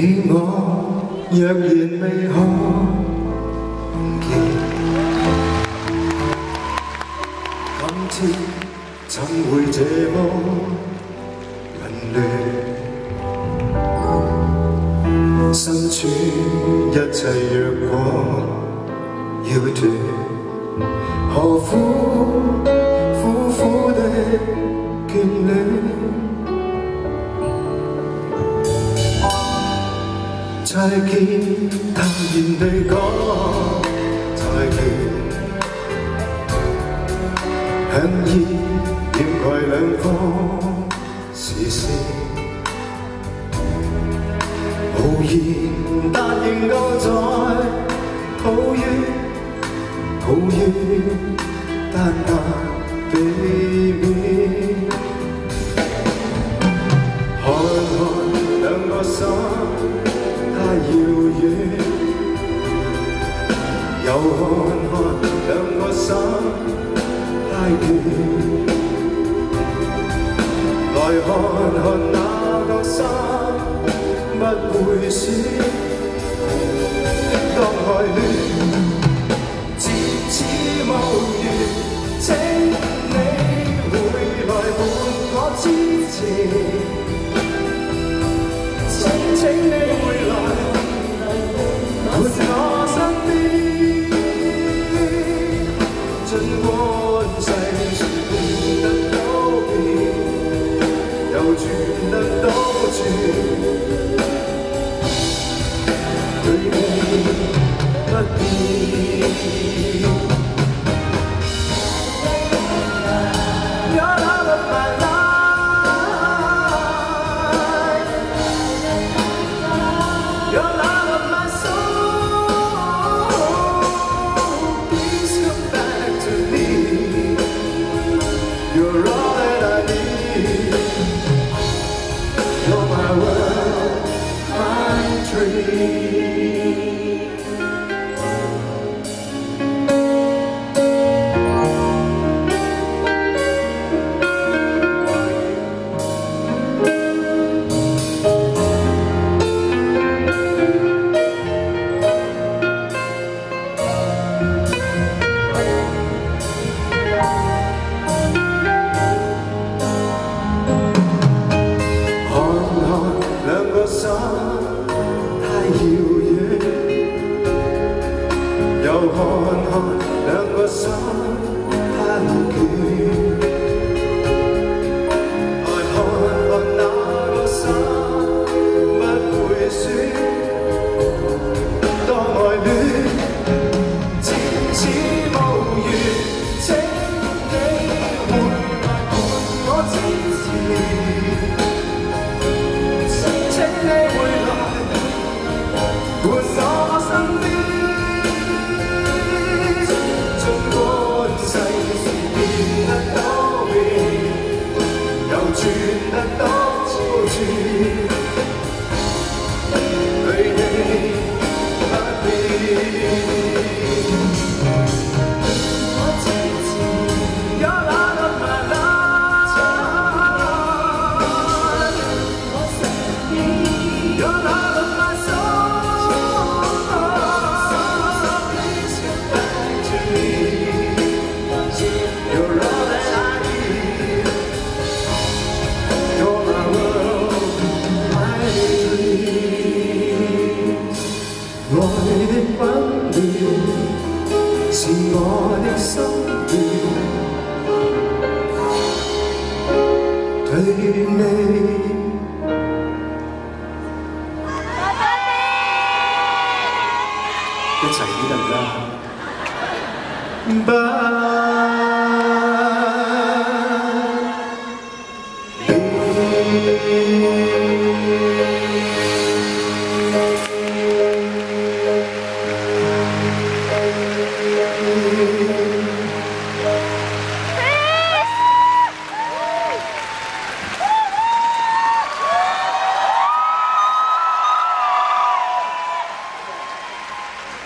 你我若然未看见，今天怎会这么混乱？身处一切若果要断，何苦苦苦的眷恋？再见，淡然地讲再见。很意掩盖两方视线，无言答应够再抱怨，抱怨淡淡地面。看看两个心。来看看两个心太远，来看看那颗心不会死。当爱恋至此无缘，请你回来伴我痴情。you. see. 愛的不變，是我的心願，對你。一齊啲得唔得？不。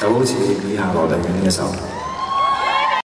就好似以下羅大佑呢一首。